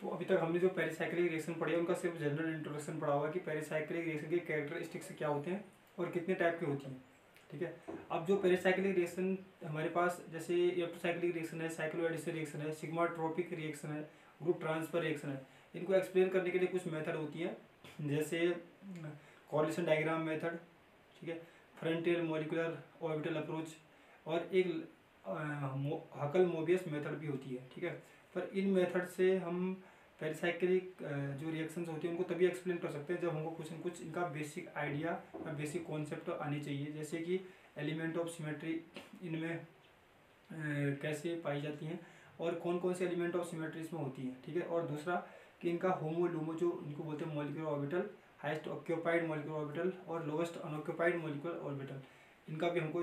तो अभी तक हमने जो पेरिसाइक्लिक रिएक्शन पढ़ी उनका सिर्फ़ जनरल इंट्रोडक्शन पढ़ा हुआ कि पेरिसाइक्लिक रिएक्शन के कैरेक्टरिस्टिक्स क्या होते हैं और कितने टाइप के होती हैं, ठीक है? अब जो पेरिसाइक्लिक रिएक्शन हमारे पास, जैसे इलेक्ट्रोसाइक्लिक रिएक्शन है साइक्लोएडिसन रिएक्शन है सिग्माट्रोपिक रिएक्शन है ग्रुप ट्रांसफ़र रिएक्शन है, इनको एक्सप्लेन करने के लिए कुछ मेथड होती हैं, जैसे कॉलिशन डायग्राम मेथड ठीक है? फ्रंटियल मोलिकुलर ऑर्बिटल अप्रोच और एक हकल मोबियस मेथड भी होती है, ठीक है? पर इन मेथड से हम पेरिसाइक्लिक जो रिएक्शंस होती हैं, उनको तभी एक्सप्लेन कर सकते हैं जब हमको कुछ न कुछ इनका बेसिक आइडिया या बेसिक कॉन्सेप्ट आनी चाहिए। जैसे कि एलिमेंट ऑफ़ सिमेट्री इनमें कैसे पाई जाती हैं और कौन कौन से एलिमेंट ऑफ़ सिमेट्री इसमें होती हैं, ठीक है? और दूसरा कि इनका होमो लूमो जो इनको बोलते हैं molecular orbital highest occupied molecular orbital और लोवेस्ट अनऑक्यूपाइड मोलिकुलर ऑर्बिटल इनका भी हमको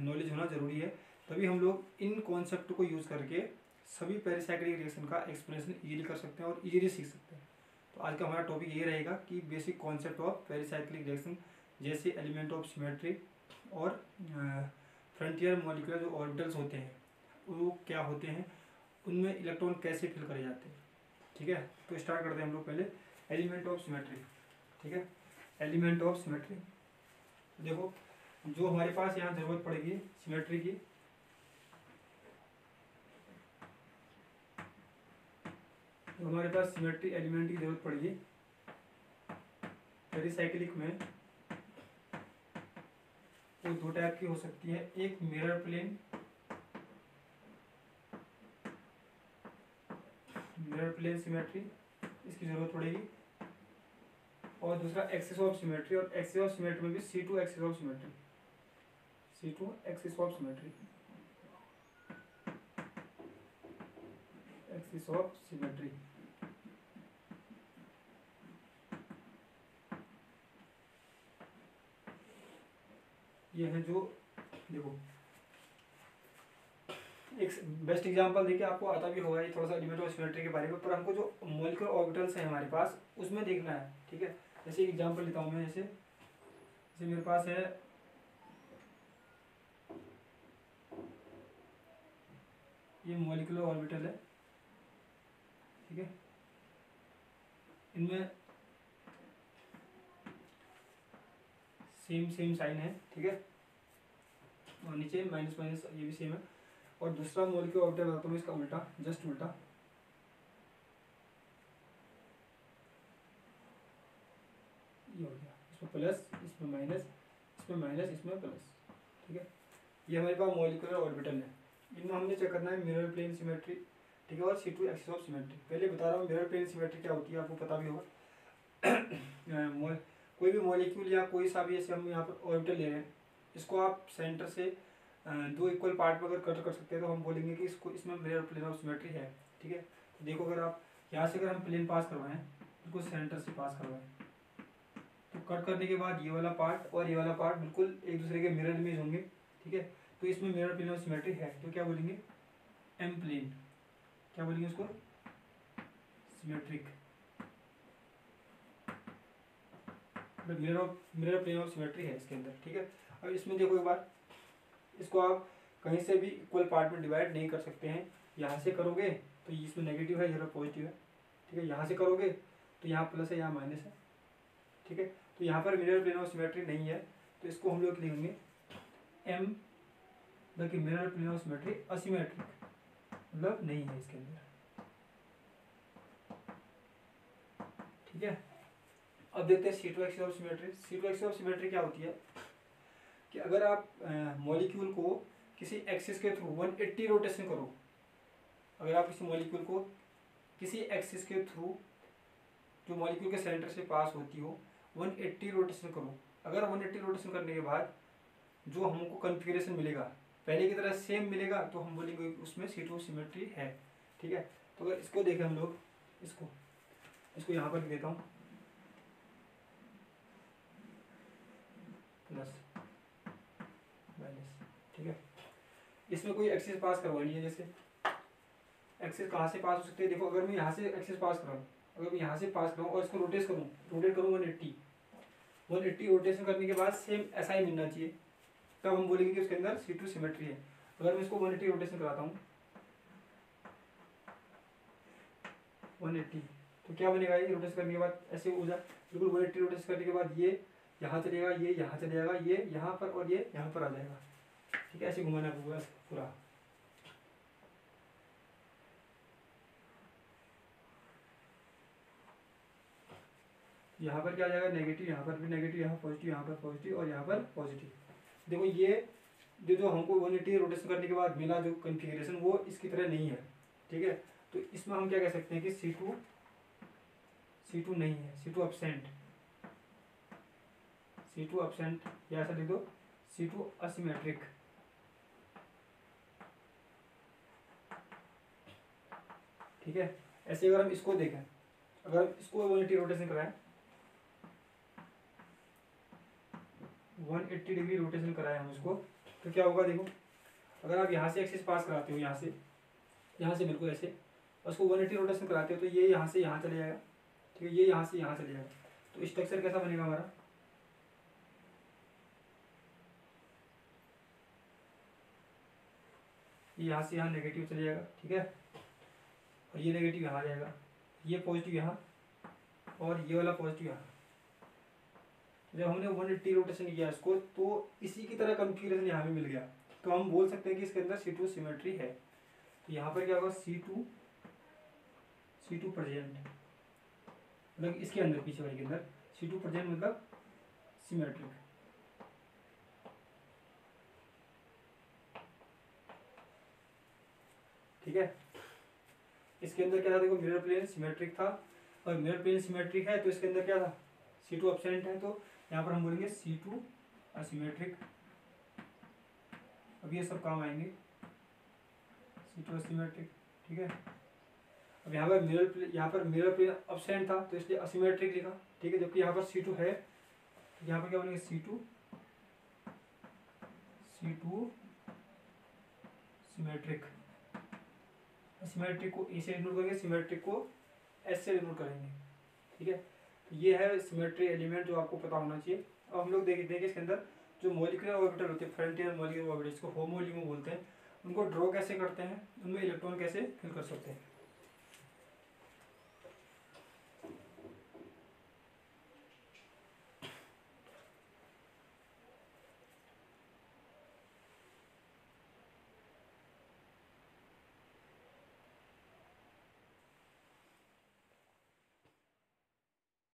नॉलेज होना ज़रूरी है। तभी हम लोग इन कॉन्सेप्ट को यूज़ करके सभी पेरिसाइक्लिक रिएक्शन का एक्सप्लेनेशन ईजिली कर सकते हैं और इजीली सीख सकते हैं। तो आज का हमारा टॉपिक ये रहेगा कि basic concept of pericyclic reaction जैसे एलिमेंट ऑफ़ सिमेट्री और फ्रंटियर मोलिकुलर जो ऑर्बिटल्स होते हैं, वो क्या होते हैं, उनमें इलेक्ट्रॉन कैसे फिल करे जाते हैं। ठीक है? तो स्टार्ट करते हैं हम लोग पहले। एलिमेंट ऑफ़ सिमेट्री ठीक है? एलिमेंट ऑफ़ सिमेट्री देखो, जो हमारे पास यहाँ ज़रूरत पड़ेगी सिमेट्री की हमारे पास सिमेट्री एलिमेंट की ज़रूरत पड़ेगी पेरिसाइक्लिक में वो दो टाइप की हो सकती है। एक mirror plane mirror plane symmetry इसकी ज़रूरत पड़ेगी। और दूसरा एक्सिस ऑफ़ सिमेट्री और एक्सिस ऑफ़ सिमेट्री में भी C two axis of symmetry C two axis of symmetry axis of symmetry जो, देखो। एक बेस्ट एग्जांपल देखिए, आपको आता भी होगा ये थोड़ा सा एलिमेंट सिमेट्री के बारे में, पर हमको जो मोलिकुलर ऑर्बिटल्स है हमारे पास, उसमें देखना है, ठीक है? जैसे एग्जांपल लेता हूँ मैं, जैसे जैसे मेरे पास है, ये मोलिकुलर ऑर्बिटल है, ठीक है? इनमें सेम सेम साइन है, ठीक है? और नीचे माइनस माइनस ये भी सेम है। और दूसरा मोलिकुलर ऑर्बिटल बताता हूँ, इसका उल्टा जस्ट उल्टा। ये हो गया। इसमें प्लस इसमें माइनस इसमें माइनस इसमें प्लस ठीक है? ये हमारे पास मोलिकुलर ऑर्बिटल है। इनमें हमने चेक करना है मिरर प्लेन सिमेट्री ठीक है? और C two axis of symmetry पहले बता रहा हूँ मिरर प्लेन सिमेट्री क्या होती है, आपको पता भी होगा। कोई भी मोलिक्यूल या कोई सा भी ऐसे हम यहाँ पर ऑर्बिटल ले रहे हैं। इसको आप सेंटर से दो इक्वल पार्ट में अगर कट कर सकते हैं तो हम बोलेंगे कि इसको, इसमें मिरर प्लेन ऑफ़ सिमेट्री है, ठीक है? तो देखो अगर आप, यहाँ से अगर हम प्लेन पास करवाएँ, बिल्कुल सेंटर से पास करवाएँ तो कट करने के बाद ये वाला पार्ट और ये वाला पार्ट बिल्कुल एक दूसरे के मिरर इमेज होंगे, ठीक है? तो इसमें मिरर प्लेन ऑफ़ सिमेट्री है तो क्या बोलेंगे? एम प्लेन क्या बोलेंगे उसको? Symmetric mirror of mirror plane of symmetry है इसके अंदर, ठीक है? अब इसमें देखो एक बार। इसको आप कहीं से भी इक्वल पार्ट में डिवाइड नहीं कर सकते हैं। यहाँ से करोगे तो इसमें नेगेटिव है इधर पॉजिटिव है। ठीक है, यहाँ से करोगे तो यहाँ प्लस है, यहाँ माइनस है। ठीक है तो यहाँ पर मिरर प्लेन ऑफ़ सिमेट्री नहीं है। तो इसको हम लोग लिखेंगे एम बल्कि mirror plane of symmetry asymmetric मतलब नहीं है इसके अंदर। ठीक है, अब देखते हैं C two axis of symmetry C two axis of symmetry क्या होती है? कि अगर आप मॉलिक्यूल को किसी एक्सिस के थ्रू 180 रोटेशन करो, अगर आप किसी मॉलिक्यूल को किसी एक्सिस के थ्रू जो मॉलिक्यूल के सेंटर से पास होती हो 180 रोटेशन करो। अगर 180 रोटेशन करने के बाद जो हमको कन्फिग्रेशन मिलेगा, पहले की तरह सेम मिलेगा तो हम बोलेंगे उसमें सी टू सिमेट्री है। ठीक है? तो अगर इसको देखें हम लोग, इसको इसको यहाँ पर देता हूँ। माइनस ठीक है? इसमें कोई एक्सेस पास करवानी है जैसे? एक्सेस कहाँ से पास हो सकती है? देखो, अगर मैं यहाँ से एक्सेस पास कराऊँ, अगर मैं यहाँ से पास कराऊँ और इसको रोटेट करूँ रोटेट करूँ one eighty one eighty rotation करने के बाद सेम ऐसा ही मिलना चाहिए। तब हम बोलेंगे कि उसके अंदर सी टू सिमेट्री है। अगर मैं इसको वन एट्टी रोटेशन कराता हूँ वन एट्टी तो क्या बनेगा ये रोटेशन करने के बाद? ऐसे हो जाए बिल्कुल वन एट्टी रोटेशन करने के बाद ये यहाँ चलेगा, ये यहाँ चलेगा, ये यहाँ पर और ये यहाँ पर आ जाएगा। ठीक है ऐसे घुमाना पूरा पूरा यहाँ पर क्या आ जाएगा? नेगेटिव यहाँ पर भी नेगेटिव यहाँ पॉजिटिव यहाँ पर पॉजिटिव और यहाँ पर पॉजिटिव देखो ये जो जो हमको वन एट्टी रोटेशन करने के बाद मिला जो कन्फिग्रेशन वो इसकी तरह नहीं है। ठीक है? तो इसमें हम क्या कह सकते हैं कि सी टू सी टू नहीं है। C two absent C two absent या ऐसा लिख दो। सी टू असिमेट्रिक ठीक है? ऐसे अगर हम इसको देखें, अगर इसको वन एट्टी रोटेशन कराएँ वन एट्टी डिग्री रोटेशन कराएँ हम इसको तो क्या होगा देखो, अगर आप यहाँ से एक्सिस पास कराते हो, यहाँ से यहाँ से बिल्कुल ऐसे उसको वन एट्टी रोटेशन कराते हो तो ये यहाँ से यहाँ चले जाएगा, ठीक है? ये यहाँ से यहाँ चले जाएगा तो स्ट्रक्चर कैसा बनेगा हमारा? यहाँ से यहाँ नेगेटिव चले जाएगा, ठीक है? और ये नेगेटिव यहाँ आ जाएगा। ये पॉजिटिव यहाँ और ये वाला पॉजिटिव यहाँ। जब हमने वन एट्टी रोटेशन किया इसको तो इसी की तरह कन्फिग्रेशन यहाँ भी मिल गया। तो हम बोल सकते हैं कि इसके अंदर सी टू सिमेट्री है। तो यहाँ पर क्या होगा? C two C two present मतलब इसके अंदर, पीछे वाले के अंदर। सी टू प्रजेंट मतलब सिमेट्रिक ठीक है? इसके अंदर क्या था? देखो मिरर प्लेन सिमेट्रिक था। और मिरर प्लेन सिमेट्रिक है तो इसके अंदर क्या था? सी टू अपसेंट है तो यहाँ पर हम बोलेंगे सी टू असीमेट्रिक अब ये सब काम आएँगे। सी टू असीमेट्रिक ठीक है? अब यहाँ पर मिरर यहाँ पर मिरर प्लेन अपसेंट था तो इसलिए असीमेट्रिक लिखा, ठीक है? जबकि यहाँ पर सी टू है तो यहाँ पर क्या बोलेंगे C two C two symmetric symmetric को ए से रिमूव करेंगे, सिमेट्रिक को एस से रिमूव करेंगे। ठीक है? तो ये है सिमेट्री एलिमेंट जो आपको पता होना चाहिए। अब हम लोग देख कि इसके अंदर जो मोलिकुलर ऑर्बिटल होते हैं फ्रंटियर मोलिकुलर ऑर्बिटल इसको होमोलिमो बोलते हैं। उनको ड्रॉ कैसे करते हैं? उनमें इलेक्ट्रॉन कैसे फिल कर सकते हैं?